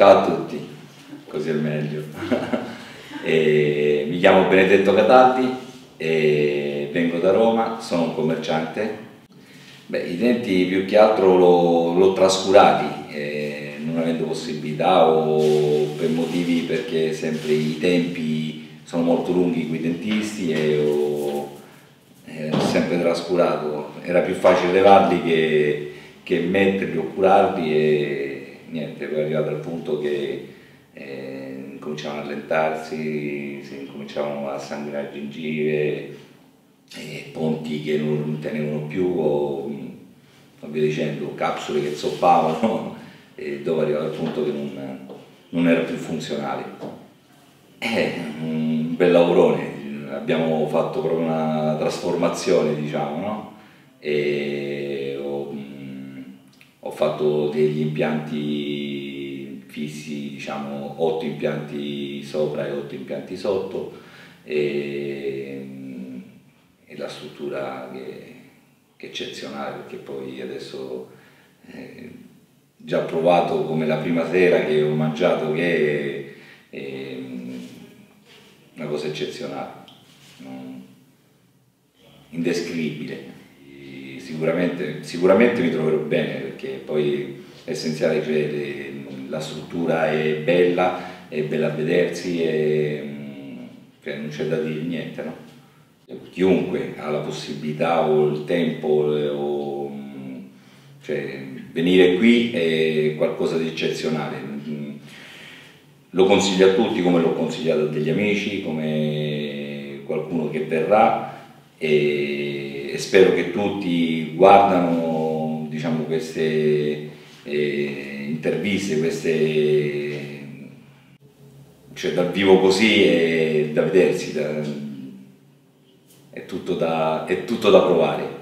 Ciao a tutti, così è meglio. mi chiamo Benedetto Cataldi e vengo da Roma, sono un commerciante. Beh, I denti più che altro l'ho trascurati, eh, non avendo possibilità o per motivi perché sempre i tempi sono molto lunghi con i dentisti e ho, eh, sempre trascurato. Era più facile levarli che, che metterli o curarli e niente, poi è arrivato al punto che eh, cominciavano a allentarsi, si incominciavano a sanguinare gengive, eh, ponti che non tenevano più, o, non via dicendo, capsule che zoppavano, e dopo è arrivato al punto che non, non era più funzionale. È un bel lavorone, abbiamo fatto proprio una trasformazione, diciamo, no? E fatto degli impianti fissi, diciamo 8 impianti sopra e 8 impianti sotto e, e la struttura che, che, è eccezionale perché poi adesso eh, già provato come la prima sera che ho mangiato che è, è una cosa eccezionale, non, indescrivibile sicuramente, sicuramente mi troverò bene perché poi è essenziale che la struttura è bella, è bella a vedersi e cioè, non c'è da dire niente. No? Chiunque ha la possibilità o il tempo o, cioè, venire qui è qualcosa di eccezionale. Lo consiglio a tutti come l'ho consigliato a degli amici, come qualcuno che verrà. E spero che tutti guardano diciamo, queste eh, interviste, queste, cioè dal vivo così è da vedersi, da, è, tutto da, è tutto da provare.